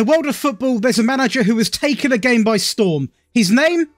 In the world of football, there's a manager who has taken a game by storm. His name?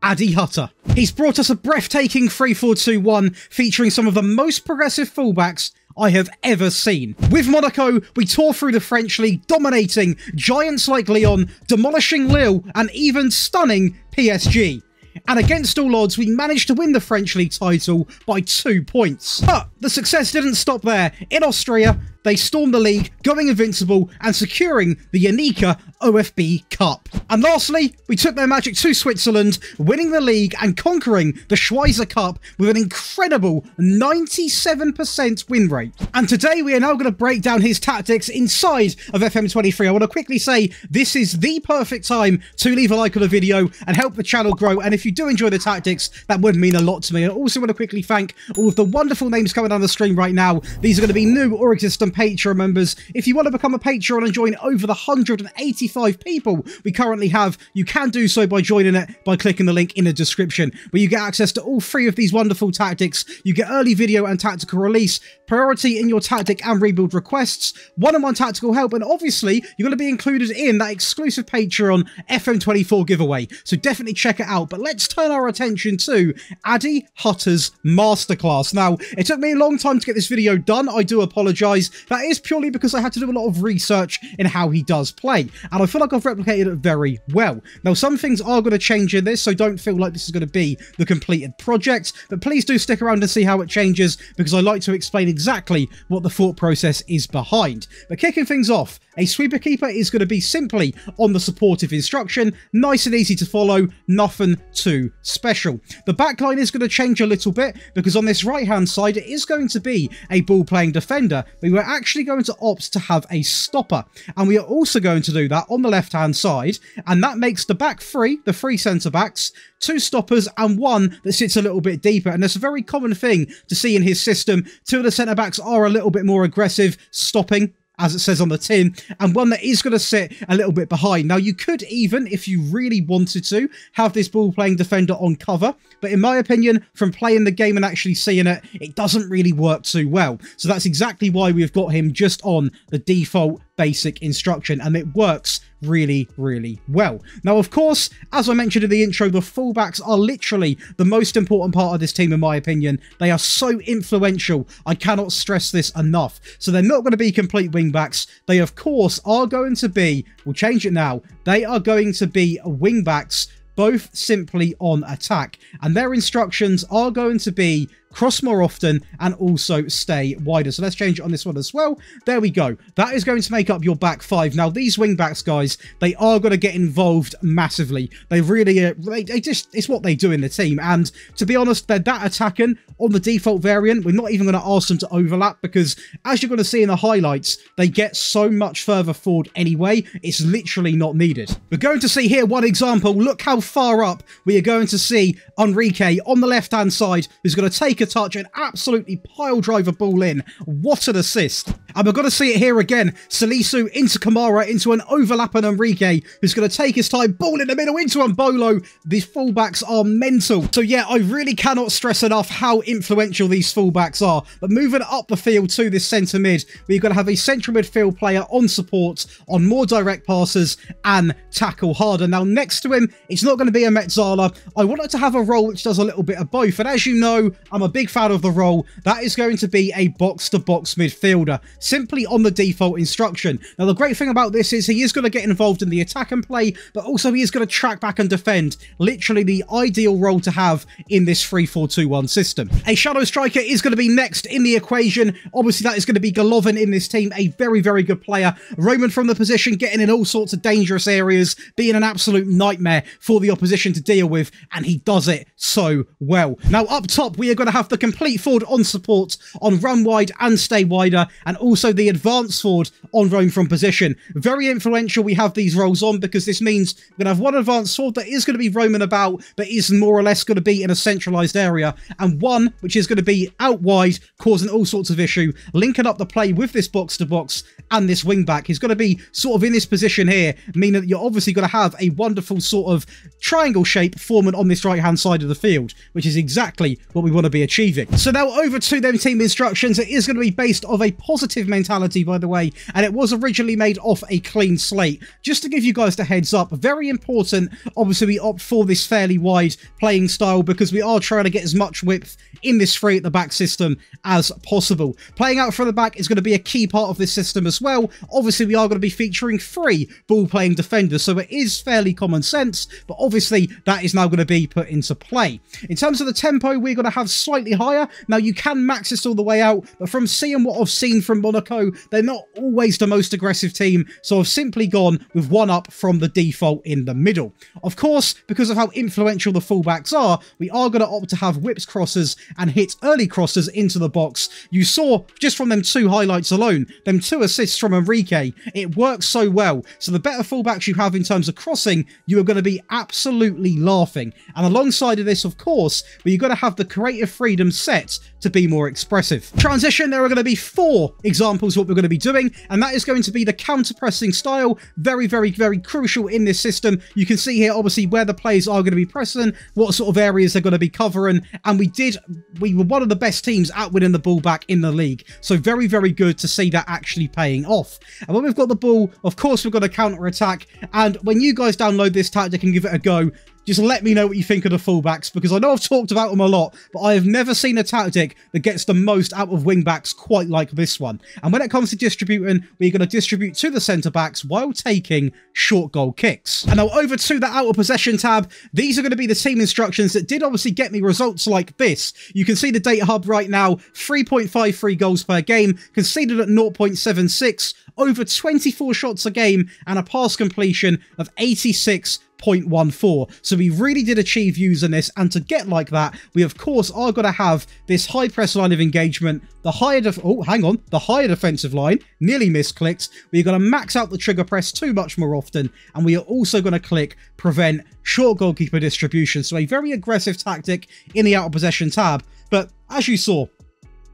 Adi Hutter. He's brought us a breathtaking 3-4-2-1 featuring some of the most progressive fullbacks I have ever seen. With Monaco, we tore through the French league, dominating giants like Lyon, demolishing Lille, and even stunning PSG. And against all odds, we managed to win the French league title by two points. But the success didn't stop there. In Austria, they stormed the league, going invincible and securing the Uniqa OFB Cup. And lastly, we took their magic to Switzerland, winning the league and conquering the Schweizer Cup with an incredible 97% win rate. And today we are now going to break down his tactics inside of FM23. I want to quickly say this is the perfect time to leave a like on the video and help the channel grow. And if you do enjoy the tactics, that would mean a lot to me. I also want to quickly thank all of the wonderful names coming on the stream right now. These are going to be new or existing Patreon members. If you want to become a Patreon and join over the 185 people we currently have, you can do so by joining it by clicking the link in the description, where you get access to all three of these wonderful tactics. You get early video and tactical release, priority in your tactic and rebuild requests, one-on-one tactical help, and obviously you're going to be included in that exclusive Patreon FM24 giveaway. So definitely check it out. But let's turn our attention to Adi Hutter's masterclass. Now, it took me a long time to get this video done. I do apologise. That is purely because I had to do a lot of research in how he does play. And I feel like I've replicated it very well. Now, some things are going to change in this, so don't feel like this is going to be the completed project. But please do stick around and see how it changes, because I like to explain exactly what the thought process is behind. But kicking things off, a sweeper keeper is going to be simply on the supportive instruction, nice and easy to follow, nothing too special. The backline is going to change a little bit because on this right hand side it is going to be a ball playing defender, but we're actually going to opt to have a stopper. And we are also going to do that on the left hand side, and that makes the back three, the three centre backs, two stoppers and one that sits a little bit deeper. And that's a very common thing to see in his system. Two of the centre backs are a little bit more aggressive, stopping as it says on the tin, and one that is going to sit a little bit behind. Now, you could even, if you really wanted to, have this ball-playing defender on cover, but in my opinion, from playing the game and actually seeing it, it doesn't really work too well. So that's exactly why we've got him just on the default basic instruction and it works really, really well. Now, of course, as I mentioned in the intro, the fullbacks are literally the most important part of this team, in my opinion. They are so influential. I cannot stress this enough. So they're not going to be complete wingbacks. They, of course, are going to be, we'll change it now, they are going to be wingbacks both simply on attack. And their instructions are going to be cross more often, and also stay wider. So let's change it on this one as well. There we go. That is going to make up your back five. Now, these wing backs, guys, they are going to get involved massively. They really, uh, they, they, just, it's what they do in the team. And to be honest, they're that attacking on the default variant. We're not even going to ask them to overlap because as you're going to see in the highlights, they get so much further forward anyway. It's literally not needed. We're going to see here one example. Look how far up we are going to see Enrique on the left-hand side who's going to take touch and absolutely pile drive a ball in. What an assist. And we're going to see it here again. Salisu into Kamara, into an overlapping Enrique, who's going to take his time. Ball in the middle into Embolo. These fullbacks are mental. So yeah, I really cannot stress enough how influential these fullbacks are. But moving up the field to this centre mid, we're going to have a central midfield player on support, on more direct passes, and tackle harder. Now, next to him, it's not going to be a Mezzala. I wanted to have a role which does a little bit of both. And as you know, I'm a big fan of the role. That is going to be a box-to-box -box midfielder simply on the default instruction. Now, the great thing about this is he is going to get involved in the attack and play, but also he is going to track back and defend. Literally the ideal role to have in this 3-4-2-1 system. A shadow striker is going to be next in the equation. Obviously, that is going to be Golovin in this team, a very, very good player. Roman from the position, getting in all sorts of dangerous areas, being an absolute nightmare for the opposition to deal with, and he does it so well. Now, up top, we are going to have the complete forward on support, on run wide and stay wider, and also the advance forward on roam from position. Very influential we have these roles on because this means we're going to have one advanced sword that is going to be roaming about but is more or less going to be in a centralised area and one which is going to be out wide causing all sorts of issue, linking up the play with this box-to-box -box and this wing back. He's going to be sort of in this position here, meaning that you're obviously going to have a wonderful sort of triangle shape forming on this right-hand side of the field, which is exactly what we want to be achieving. So now over to them team instructions. It is going to be based off a positive mentality, by the way, and it was originally made off a clean slate. Just to give you guys the heads up, very important, obviously we opt for this fairly wide playing style because we are trying to get as much width in this three at the back system as possible. Playing out from the back is going to be a key part of this system as well. Obviously, we are going to be featuring three ball-playing defenders, so it is fairly common sense, but obviously that is now going to be put into play. In terms of the tempo, we're going to have slightly higher. Now, you can max this all the way out, but from seeing what I've seen from Monaco, they're not always the most aggressive team, so I've simply gone with one up from the default in the middle. Of course, because of how influential the fullbacks are, we are going to opt to have whips crosses and hit early crosses into the box. You saw, just from them two highlights alone, them two assists from Enrique, it works so well. So the better fullbacks you have in terms of crossing, you are going to be absolutely laughing. And alongside of this, of course, we you've got to have the creative freedom set to be more expressive. Transition, there are going to be four examples of what we're going to be doing, and that is going to be the counter-pressing style. Very, very, very crucial in this system. You can see here, obviously, where the players are going to be pressing, what sort of areas they're going to be covering, and we did, we were one of the best teams at winning the ball back in the league. So very, very good to see that actually paying off. And when we've got the ball, of course, we've got a counter-attack, and when you guys download this tactic and give it a go, just let me know what you think of the fullbacks because I know I've talked about them a lot, but I have never seen a tactic that gets the most out of wingbacks quite like this one. And when it comes to distributing, we're going to distribute to the centre backs while taking short goal kicks. And now over to the out of possession tab, these are going to be the team instructions that did obviously get me results like this. You can see the data hub right now, 3.53 goals per game, conceded at 0.76, over 24 shots a game, and a pass completion of 86 0.14. So we really did achieve using this, and to get like that, we of course are going to have this high press line of engagement, the higher, oh, hang on, the higher defensive line, nearly misclicked. We're going to max out the trigger press too much more often, and we are also going to click prevent short goalkeeper distribution. So a very aggressive tactic in the out of possession tab, but as you saw,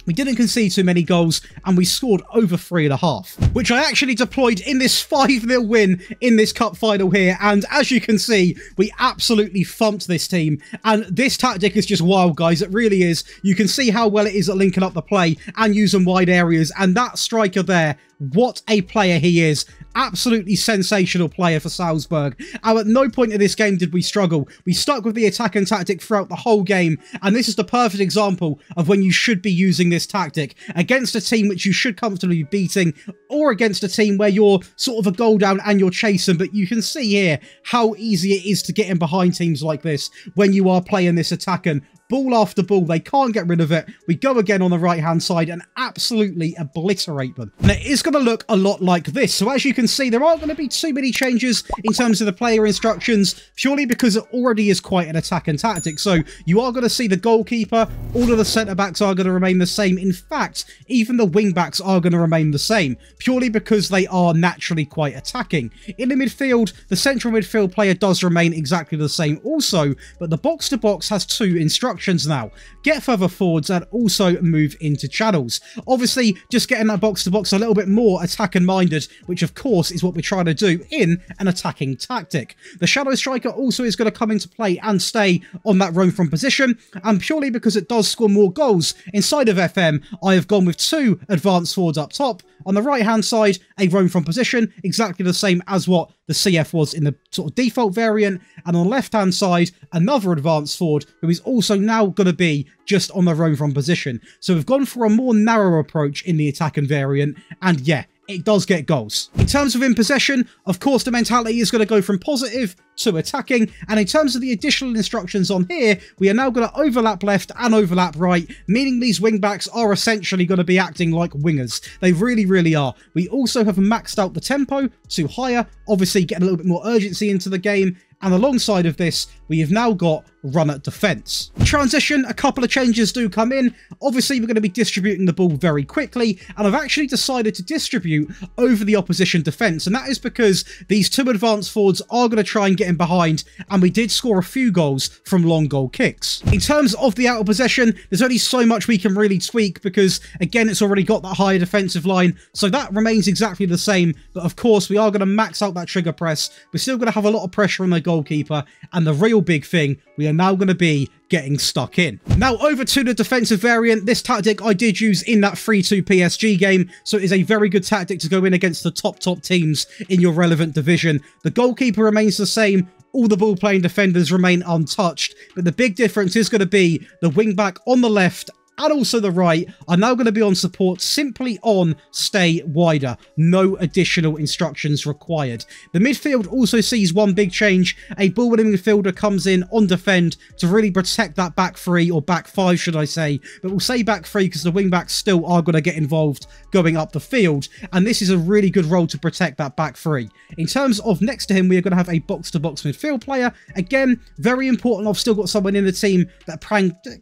we didn't concede too many goals, and we scored over three and a half, which I actually deployed in this 5-0 win in this cup final here. And as you can see, we absolutely thumped this team. And this tactic is just wild, guys. It really is. You can see how well it is at linking up the play and using wide areas. And that striker there what a player he is. Absolutely sensational player for Salzburg. And at no point in this game did we struggle. We stuck with the attack and tactic throughout the whole game. And this is the perfect example of when you should be using this tactic against a team which you should comfortably be beating or against a team where you're sort of a goal down and you're chasing. But you can see here how easy it is to get in behind teams like this when you are playing this attack and ball after ball. They can't get rid of it. We go again on the right-hand side and absolutely obliterate them. And it is going to look a lot like this. So as you can see, there aren't going to be too many changes in terms of the player instructions, purely because it already is quite an attack and tactic. So you are going to see the goalkeeper, all of the centre-backs are going to remain the same. In fact, even the wing-backs are going to remain the same, purely because they are naturally quite attacking. In the midfield, the central midfield player does remain exactly the same also, but the box-to-box -box has two instructions instructions now. Get further forwards and also move into channels. Obviously, just getting that box to box a little bit more attack and minded, which of course is what we're trying to do in an attacking tactic. The Shadow Striker also is going to come into play and stay on that roam from position, and purely because it does score more goals inside of FM, I have gone with two advanced forwards up top. On the right hand side, a roam from position, exactly the same as what the CF was in the sort of default variant, and on the left-hand side, another advanced forward who is also now going to be just on the roam from position. So we've gone for a more narrow approach in the attack and variant, and yeah, it does get goals. In terms of in possession, of course, the mentality is going to go from positive to attacking. And in terms of the additional instructions on here, we are now going to overlap left and overlap right, meaning these wingbacks are essentially going to be acting like wingers. They really, really are. We also have maxed out the tempo to higher, obviously getting a little bit more urgency into the game. And alongside of this, we have now got run at defence. Transition, a couple of changes do come in. Obviously, we're going to be distributing the ball very quickly, and I've actually decided to distribute over the opposition defence, and that is because these two advanced forwards are going to try and get in behind, and we did score a few goals from long goal kicks. In terms of the out of possession, there's only so much we can really tweak because, again, it's already got that higher defensive line, so that remains exactly the same, but of course, we are going to max out that trigger press. We're still going to have a lot of pressure on the goalkeeper, and the real big thing, we are now going to be getting stuck in. Now over to the defensive variant, this tactic I did use in that 3-2 PSG game, so it is a very good tactic to go in against the top top teams in your relevant division. The goalkeeper remains the same, all the ball playing defenders remain untouched, but the big difference is going to be the wing back on the left and also the right are now going to be on support simply on stay wider. No additional instructions required. The midfield also sees one big change. A ball winning midfielder comes in on defend to really protect that back three or back five, should I say. But we'll say back three because the wing backs still are going to get involved going up the field. And this is a really good role to protect that back three. In terms of next to him, we are going to have a box-to-box -box midfield player. Again, very important. I've still got someone in the team that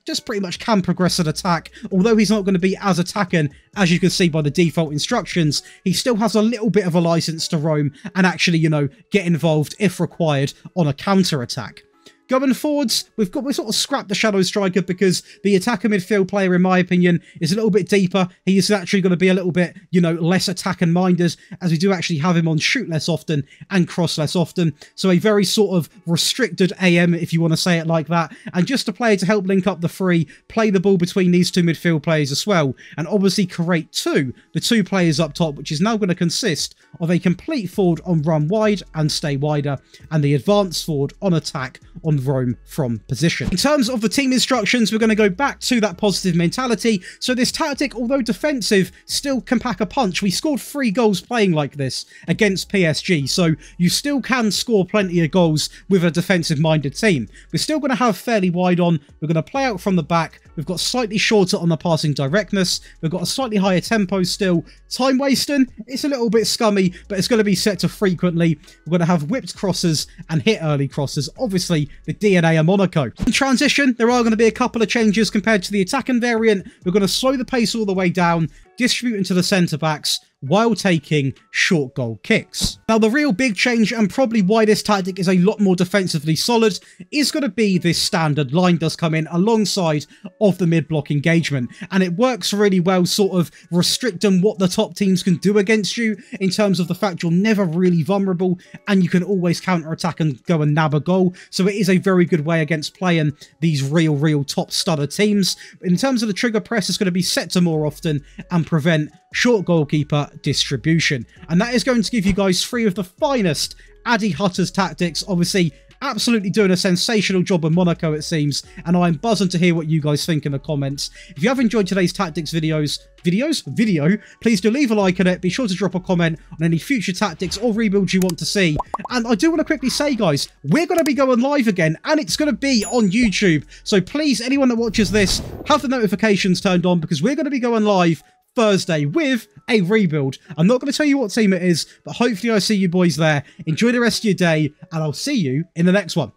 just pretty much can progress at a attack. Although he's not going to be as attacking, as you can see by the default instructions, he still has a little bit of a license to roam and actually, you know, get involved if required on a counter attack. Going forwards, we've got we sort of scrapped the Shadow Striker because the attacker midfield player, in my opinion, is a little bit deeper. He is actually going to be a little bit, you know, less attack and minded, as we do actually have him on shoot less often and cross less often. So a very sort of restricted AM, if you want to say it like that. And just a player to help link up the three, play the ball between these two midfield players as well. And obviously create two, the two players up top, which is now going to consist of a complete forward on run wide and stay wider, and the advanced forward on attack on on roam from position. In terms of the team instructions, we're going to go back to that positive mentality. So this tactic, although defensive, still can pack a punch. We scored three goals playing like this against PSG, so you still can score plenty of goals with a defensive-minded team. We're still going to have fairly wide on. We're going to play out from the back. We've got slightly shorter on the passing directness. We've got a slightly higher tempo still. Time wasting, it's a little bit scummy, but it's going to be set to frequently. We're going to have whipped crosses and hit early crosses. Obviously, the DNA of Monaco. In transition, there are going to be a couple of changes compared to the attacking variant. We're going to slow the pace all the way down, distribute into the centre backs, while taking short goal kicks. Now, the real big change, and probably why this tactic is a lot more defensively solid, is going to be this standard line does come in alongside of the mid-block engagement, and it works really well sort of restricting what the top teams can do against you in terms of the fact you're never really vulnerable, and you can always counter-attack and go and nab a goal, so it is a very good way against playing these real, real top studded teams. In terms of the trigger press, it's going to be set to more often and prevent short goalkeeper distribution. And that is going to give you guys three of the finest Adi Hutter's tactics. Obviously, absolutely doing a sensational job in Monaco, it seems, and I'm buzzing to hear what you guys think in the comments. If you have enjoyed today's tactics videos, videos? Video, please do leave a like on it. Be sure to drop a comment on any future tactics or rebuilds you want to see. And I do want to quickly say, guys, we're going to be going live again, and it's going to be on YouTube. So please, anyone that watches this, have the notifications turned on because we're going to be going live Thursday with a rebuild. I'm not going to tell you what team it is, but hopefully I see you boys there. Enjoy the rest of your day, and I'll see you in the next one.